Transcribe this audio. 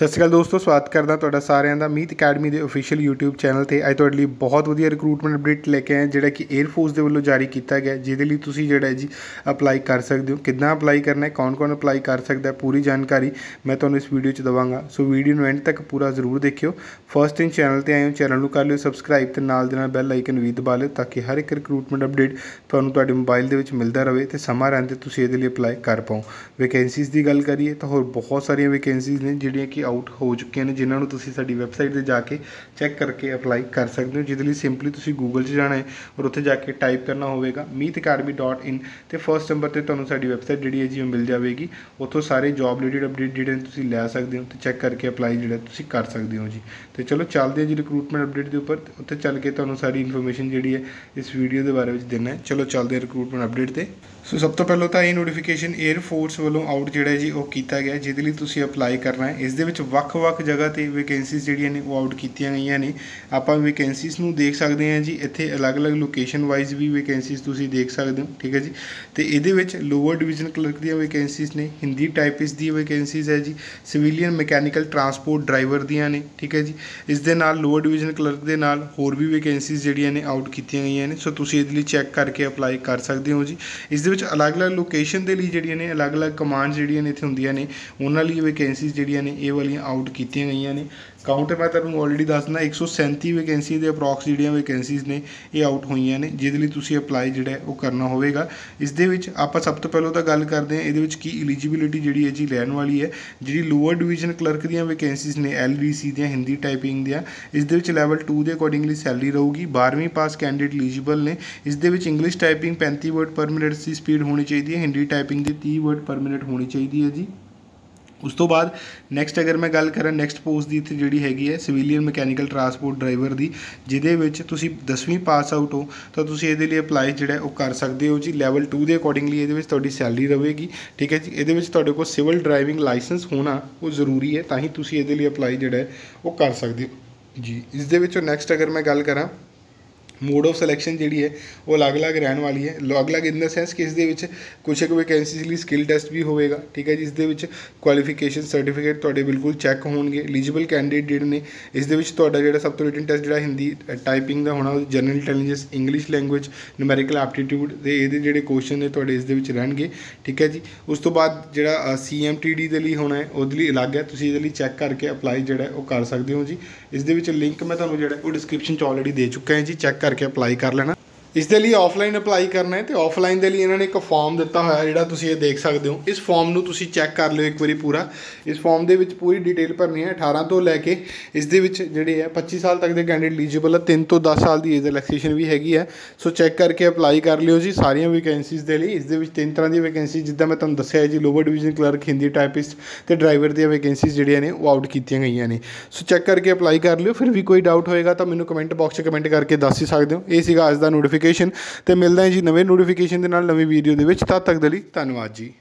ਸਤਿ ਸ਼੍ਰੀ ਅਕਾਲ ਦੋਸਤੋ, ਸਵਾਗਤ ਕਰਦਾ ਤੁਹਾਡਾ ਸਾਰਿਆਂ ਦਾ ਮੀਤ ਅਕੈਡਮੀ ਦੇ ਅਫੀਸ਼ੀਅਲ YouTube ਚੈਨਲ ਤੇ। ਅੱਜ ਤੁਹਾਡੇ ਲਈ ਬਹੁਤ ਵਧੀਆ ਰਿਕਰੂਟਮੈਂਟ ਅਪਡੇਟ ਲੈ ਕੇ ਆਏ ਜਿਹੜਾ ਕਿ 에ਅਰ ਫੋਰਸ ਦੇ ਵੱਲੋਂ ਜਾਰੀ ਕੀਤਾ ਗਿਆ। ਜਿਹਦੇ ਲਈ ਤੁਸੀਂ ਜਿਹੜਾ ਜੀ ਅਪਲਾਈ ਕਰ ਸਕਦੇ ਹੋ। ਕਿੱਦਾਂ ਅਪਲਾਈ ਕਰਨਾ ਹੈ, ਕੌਣ-ਕੌਣ ਅਪਲਾਈ ਕਰ ਸਕਦਾ ਹੈ, ਪੂਰੀ ਜਾਣਕਾਰੀ ਮੈਂ ਤੁਹਾਨੂੰ ਇਸ ਵੀਡੀਓ 'ਚ ਦਵਾਂਗਾ। ਸੋ ਵੀਡੀਓ ਨੂੰ ਐਂਡ ਤੱਕ ਪੂਰਾ ਜ਼ਰੂਰ ਦੇਖਿਓ। ਫਸਟ ਟਾਈਮ ਚੈਨਲ ਤੇ ਆਏ ਹੋ ਚੈਨਲ ਨੂੰ ਕਰ ਲਿਓ ਸਬਸਕ੍ਰਾਈਬ ਤੇ ਨਾਲ ਦੇ ਨਾਲ ਬੈਲ ਆਈਕਨ ਵੀ ਦਬਾ ਲਿਓ ਤਾਂ ਕਿ ਹਰ ਇੱਕ ਰਿਕਰੂਟਮੈਂਟ ਅਪਡੇਟ ਤੁਹਾਨੂੰ ਤੁਹਾਡੇ ਮੋਬਾਈਲ ਦੇ ਵਿੱਚ ਮਿਲਦਾ ਰਹੇ ਤੇ ਸਮਾਂ ਰਹਿੰਦੇ ਤੁਸੀਂ ਇਹਦੇ ਲਈ ਅਪਲਾਈ ਕਰ ਪਾਓ। ਵੈਕੈਂਸੀਜ਼ ਦੀ ਗੱਲ ਕਰੀਏ ਤਾਂ ਹੋਰ ਬਹੁਤ ਸਾਰੀਆਂ ਵੈਕੈਂਸੀਜ਼ ਨੇ ਜਿਹੜੀਆਂ ਕਿ ਆਊਟ ਹੋ ਚੁੱਕੀਆਂ ਨੇ, ਜਿਨ੍ਹਾਂ ਨੂੰ ਤੁਸੀਂ ਸਾਡੀ ਵੈਬਸਾਈਟ ਤੇ ਜਾ ਕੇ ਚੈੱਕ ਕਰਕੇ ਅਪਲਾਈ ਕਰ ਸਕਦੇ ਹੋ। ਜਿਹਦੇ ਲਈ ਸਿੰਪਲੀ ਤੁਸੀਂ ਗੂਗਲ 'ਚ ਜਾਣਾ ਹੈ ਔਰ ਉੱਥੇ ਜਾ ਕੇ ਟਾਈਪ ਕਰਨਾ ਹੋਵੇਗਾ meetacademy.in ਤੇ ਫਰਸਟ ਨੰਬਰ ਤੇ ਤੁਹਾਨੂੰ ਸਾਡੀ ਵੈਬਸਾਈਟ ਜਿਹੜੀ ਹੈ ਜੀ ਉਹ ਮਿਲ ਜਾਵੇਗੀ। ਉੱਥੋਂ ਸਾਰੇ ਜੌਬ ਰਿਲੇਟਡ ਅਪਡੇਟ ਜਿਹੜੇ ਨੇ ਤੁਸੀਂ ਲੈ ਸਕਦੇ ਹੋ ਤੇ ਚੈੱਕ ਕਰਕੇ ਅਪਲਾਈ ਜਿਹੜਾ ਤੁਸੀਂ ਕਰ ਸਕਦੇ ਹੋ ਜੀ। ਤੇ ਚਲੋ ਚੱਲਦੇ ਹਾਂ ਜੀ ਰਿਕਰੂਟਮੈਂਟ ਅਪਡੇਟ ਦੇ ਉੱਪਰ। ਉੱਥੇ ਚੱਲ ਕੇ ਤੁਹਾਨੂੰ ਸਾਰੀ ਇਨਫੋਰਮੇਸ਼ਨ ਜਿਹੜੀ ਹੈ ਇਸ ਵੀਡੀਓ ਦੇ ਬਾਰੇ ਵਿੱਚ ਦੇਣਾ ਹੈ। ਚਲੋ ਚੱਲਦੇ ਹਾਂ ਰਿਕਰੂਟਮੈਂਟ ਅਪਡੇਟ ਤੇ। ਸੋ ਸਭ ਤੋਂ ਪਹਿਲਾਂ ਤਾਂ ਇਹ ਨੋਟੀਫਿਕੇਸ਼ਨ 에ਅਰ ਫੋਰਸ ਵੱਲੋਂ ਆਊਟ ਜਿਹੜਾ ਹੈ ਜੀ ਉਹ ਕੀਤਾ ਗਿਆ ਜਿਹਦੇ ਲਈ ਤੁਸੀਂ ਅਪਲਾਈ ਕਰਨਾ ਹੈ। ਇਸ ਦੇ ਵਿੱਚ ਵੱਖ-ਵੱਖ ਜਗ੍ਹਾ ਤੇ ਵੈਕੈਂਸੀਜ਼ ਜਿਹੜੀਆਂ ਨੇ ਉਹ ਆਊਟ ਕੀਤੀਆਂ ਗਈਆਂ ਨੇ। ਆਪਾਂ ਵੈਕੈਂਸੀਜ਼ ਨੂੰ ਦੇਖ ਸਕਦੇ ਹਾਂ ਜੀ। ਇੱਥੇ ਅਲੱਗ-ਅਲੱਗ ਲੋਕੇਸ਼ਨ ਵਾਈਜ਼ ਵੀ ਵੈਕੈਂਸੀਜ਼ ਤੁਸੀਂ ਦੇਖ ਸਕਦੇ ਹੋ। ਠੀਕ ਹੈ ਜੀ? ਤੇ ਇਹਦੇ ਵਿੱਚ ਲੋਅਰ ਡਿਵੀਜ਼ਨ ਕਲਰਕ ਦੀਆਂ ਵੈਕੈਂਸੀਜ਼ ਨੇ, ਹਿੰਦੀ ਟਾਈਪਿਸਟ ਦੀ ਵੈਕੈਂਸੀਜ਼ ਹੈ ਜੀ ਸਿਵਿਲੀਅਨ ਮਕੈਨੀਕਲ ਟਰਾਂਸਪੋਰਟ ਡਰਾਈਵਰ ਦੀਆਂ ਨੇ, ਠੀਕ ਹੈ ਜੀ? ਇਸ ਦੇ ਨਾਲ ਲੋਅਰ ਡਿਵੀਜ਼ਨ ਕਲਰਕ ਦੇ ਨਾਲ ਹੋਰ ਵੀ ਵੈਕੈਂਸੀਜ਼ ਜਿਹੜੀਆਂ ਨੇ ਆਊਟ ਕੀਤੀਆਂ ਗਈਆਂ ਨੇ। ਸੋ ਤੁਸੀਂ ਇਹਦੇ ਲਈ ਚੈੱਕ ਕਰਕੇ ਅਪਲਾਈ ਕਰ ਸਕਦੇ ਹੋ ਜੀ। ਇਸ ਦੇ ਵਿੱਚ ਅਲੱਗ-ਅਲੱਗ ਲੋਕੇਸ਼ਨ ਦੇ ਲਈ ਜਿਹੜੀਆਂ ਨੇ ਅਲੱਗ-ਅਲੱਗ ਕਮਾਂਡ ਜਿਹੜੀਆਂ ਨੇ ਇੱਥੇ ਹੁੰਦੀਆਂ ਨੇ, ਉਹਨਾਂ ਲਈ ਵੈਕੈਂਸੀਜ਼ ਜਿਹੜੀਆਂ ਨੇ, ਇਹ ਵਾਲੀਆਂ ਆਊਟ ਕੀਤੀਆਂ ਗਈਆਂ ਨੇ। ਕਾਊਂਟ ਮੈਂ ਤੁਹਾਨੂੰ ਆਲਰੇਡੀ ਦੱਸਦਾ 137 ਵੈਕੈਂਸੀ ਦੇ ਅਪਰੋਕਸ ਜਿਹੜੀਆਂ ਵੈਕੈਂਸੀਜ਼ ਨੇ, ਇਹ ਆਊਟ ਹੋਈਆਂ ਨੇ। ਜਿਹਦੇ ਲਈ ਤੁਸੀਂ ਅਪਲਾਈ ਜਿਹੜਾ ਉਹ ਕਰਨਾ ਹੋਵੇਗਾ। ਇਸ ਦੇ ਵਿੱਚ ਆਪਾਂ ਸਭ ਤੋਂ ਪਹਿਲਾਂ ਤਾਂ ਗੱਲ ਕਰਦੇ ਹਾਂ, ਇਹਦੇ ਵਿੱਚ ਕੀ ਐਲੀਜੀਬਿਲਿਟੀ ਜਿਹੜੀ ਹੈ ਜੀ ਲੈਣ ਵਾਲੀ ਹੈ। ਜਿਹੜੀ ਲੋਅਰ ਡਿਵੀਜ਼ਨ ਕਲਰਕ ਦੀਆਂ ਵੈਕੈਂਸੀਜ਼ ਨੇ ਐਲਡੀਸੀ ਦੀਆਂ ਹਿੰਦੀ ਟਾਈਪਿੰਗ ਦੀਆਂ। ਇਸ ਦੇ ਵਿੱਚ ਲੈਵਲ 2 ਦੇ ਅਕੋਰਡਿੰਗਲੀ ਸੈਲਰੀ ਰਹੂਗੀ। 12ਵੀਂ ਪਾਸ ਕੈਂਡੀਡੇਟ ਐਲੀਜੀਬਲ ਨੇ। ਇਸ ਦੇ ਵਿੱਚ English typing 35 word per minute ਦੀ ਸਪੀਡ ਹੋਣੀ ਚਾਹੀਦੀ ਹੈ। ਹਿੰਦੀ ਟਾਈਪਿੰਗ ਦੀ 30 ਵਰਡ ਪਰ ਮਿੰਟ ਹੋਣੀ ਚਾਹੀਦੀ ਹੈ ਜੀ। ਉਸ ਤੋਂ ਬਾਅਦ ਨੈਕਸਟ ਅਗਰ ਮੈਂ ਗੱਲ ਕਰਾਂ ਨੈਕਸਟ ਪੋਸਟ ਦੀ ਇੱਥੇ ਜਿਹੜੀ ਹੈਗੀ ਹੈ ਸਿਵਿਲੀਅਨ ਮਕੈਨੀਕਲ ਟਰਾਂਸਪੋਰਟ ਡਰਾਈਵਰ ਦੀ, ਜਿਹਦੇ ਵਿੱਚ ਤੁਸੀਂ 10ਵੀਂ ਪਾਸ ਆਊਟ ਹੋ, ਤਾਂ ਤੁਸੀਂ ਇਹਦੇ ਲਈ ਅਪਲਾਈ ਜਿਹੜਾ ਉਹ ਕਰ ਸਕਦੇ ਹੋ ਜੀ। ਲੈਵਲ 2 ਦੇ ਅਕੋਰਡਿੰਗਲੀ ਇਹਦੇ ਵਿੱਚ ਤੁਹਾਡੀ ਸੈਲਰੀ ਰਹੇਗੀ। ਠੀਕ ਹੈ ਜੀ? ਇਹਦੇ ਵਿੱਚ ਤੁਹਾਡੇ ਕੋਲ ਸਿਵਲ ਡਰਾਈਵਿੰਗ ਲਾਇਸੈਂਸ ਹੋਣਾ ਉਹ ਜ਼ਰੂਰੀ ਹੈ, ਤਾਂ ਹੀ ਤੁਸੀਂ ਇਹਦੇ ਲਈ ਅਪਲਾਈ ਜਿਹੜਾ ਉਹ ਕਰ ਸਕਦੇ ਹੋ। ਜੀ, ਇਸ ਦੇ ਵਿੱਚੋਂ ਨੈਕਸਟ ਅਗਰ ਮੈਂ ਗੱਲ ਕਰਾਂ ਮੋਡ ਆਫ ਸਿਲੈਕਸ਼ਨ ਜਿਹੜੀ ਹੈ, ਉਹ ਅਲੱਗ-ਅਲੱਗ ਰਹਿਣ ਵਾਲੀ ਹੈ। ਅਲੱਗ-ਅਲੱਗ ਇਨ ਦਾ ਸੈਂਸ ਕਿ ਇਸ ਦੇ ਵਿੱਚ ਕੁਝ ਇੱਕ ਵੈਕੈਂਸੀ ਲਈ ਸਕਿੱਲ ਟੈਸਟ ਵੀ ਹੋਵੇਗਾ, ਠੀਕ ਹੈ ਜੀ? ਇਸ ਦੇ ਵਿੱਚ ਕੁਆਲੀਫਿਕੇਸ਼ਨ ਸਰਟੀਫਿਕੇਟ ਤੁਹਾਡੇ ਬਿਲਕੁਲ ਚੈੱਕ ਹੋਣਗੇ। ਐਲੀਜੀਬਲ ਕੈਂਡੀਡੇਟ ਜਿਹੜੇ ਨੇ ਇਸ ਦੇ ਵਿੱਚ ਤੁਹਾਡਾ ਜਿਹੜਾ ਸਭ ਤੋਂ ਰਿਟਨ ਟੈਸਟ ਜਿਹੜਾ ਹਿੰਦੀ ਟਾਈਪਿੰਗ ਦਾ ਹੋਣਾ general intelligence English language numerical aptitude ਦੇ ਇਹਦੇ ਜਿਹੜੇ ਕੁਐਸਚਨ ਨੇ ਤੁਹਾਡੇ ਇਸ ਦੇ ਵਿੱਚ ਰਹਿਣਗੇ, ਠੀਕ ਹੈ ਜੀ? ਉਸ ਤੋਂ ਬਾਅਦ ਜਿਹੜਾ ਸੀਐਮਟੀਡੀ ਦੇ ਲਈ ਹੋਣਾ ਹੈ, ਉਹਦੇ ਲਈ ਅਲੱਗ ਹੈ। ਤੁਸੀਂ ਇਹਦੇ ਲਈ ਚੈੱਕ ਕਰਕੇ ਅਪਲਾਈ ਜਿਹੜਾ ਉਹ ਕਰ ਸਕਦੇ ਹੋ ਜੀ। ਇਸ ਦੇ ਵਿੱਚ ਲਿੰਕ ਮੈਂ ਤੁਹਾਨੂੰ ਜਿਹੜਾ ਉਹ ਡਿਸਕ੍ਰਿਪਸ਼ਨ 'ਚ ਆਲਰੇਡੀ ਦੇ ਚੁੱਕਾ ਹਾਂ ਜੀ। ਚੈੱਕ ਕਰਕੇ ਅਪਲਾਈ ਕਰ ਲੈਣਾ। ਇਸ ਦੇ ਲਈ ਆਫਲਾਈਨ ਅਪਲਾਈ ਕਰਨਾ ਹੈ ਤੇ ਆਫਲਾਈਨ ਦੇ ਲਈ ਇਹਨਾਂ ਨੇ ਇੱਕ ਫਾਰਮ ਦਿੱਤਾ ਹੋਇਆ ਜਿਹੜਾ ਤੁਸੀਂ ਇਹ ਦੇਖ ਸਕਦੇ ਹੋ। ਇਸ ਫਾਰਮ ਨੂੰ ਤੁਸੀਂ ਚੈੱਕ ਕਰ ਲਿਓ ਇੱਕ ਵਾਰੀ ਪੂਰਾ। ਇਸ ਫਾਰਮ ਦੇ ਵਿੱਚ ਪੂਰੀ ਡਿਟੇਲ ਭਰਨੀ ਹੈ 18 ਤੋਂ ਲੈ ਕੇ ਇਸ ਦੇ ਵਿੱਚ ਜਿਹੜੇ ਹੈ 25 ਸਾਲ ਤੱਕ ਦੇ ਕੈਂਡੀਡੇਟ ਐਲੀਜੀਬਲ ਹੈ 3 ਤੋਂ 10 ਸਾਲ ਦੀ ਏਜ ਰਿਲੈਕਸੇਸ਼ਨ ਵੀ ਹੈਗੀ ਹੈ। ਸੋ ਚੈੱਕ ਕਰਕੇ ਅਪਲਾਈ ਕਰ ਲਿਓ ਜੀ ਸਾਰੀਆਂ ਵੈਕੈਂਸੀਜ਼ ਦੇ ਲਈ। ਇਸ ਦੇ ਵਿੱਚ ਤਿੰਨ ਤਰ੍ਹਾਂ ਦੀ ਵੈਕੈਂਸੀ ਜਿੱਦਾਂ ਮੈਂ ਤੁਹਾਨੂੰ ਦੱਸਿਆ ਜੀ lower division clerk Hindi typist ਤੇ ਡਰਾਈਵਰ ਦੀਆਂ ਵੈਕੈਂਸੀਜ਼ ਜਿਹੜੀਆਂ ਨੇ ਉਹ ਆਊਟ ਕੀਤੀਆਂ ਗਈਆਂ ਨੇ। ਸੋ ਚੈੱਕ ਕਰਕੇ ਅਪਲਾਈ ਕਰ ਲਿਓ। ਫਿਰ ਵੀ ਕੋਈ ਡਾਊਟ ਹੋਏਗਾ ਤਾਂ ਮੈਨੂੰ ਕਮੈਂਟ ਬਾਕਸ 'ਚ ਕਮੈਂਟ ਕਰਕੇ ਦੱਸ ਹੀ ਸਕਦੇ ਹੋ। ਇਹ ਸੀਗਾ ਅੱਜ ਦਾ ਨੋਟੀਫਿਕੇਸ਼ਨ ਤੇ ਮਿਲਦਾ ਹੈ ਜੀ ਨਵੇਂ ਨੋਟੀਫਿਕੇਸ਼ਨ ਦੇ ਨਾਲ ਨਵੀਂ ਵੀਡੀਓ ਦੇ ਵਿੱਚ। ਤਦ ਤੱਕ ਦੇ ਲਈ ਧੰਨਵਾਦ ਜੀ।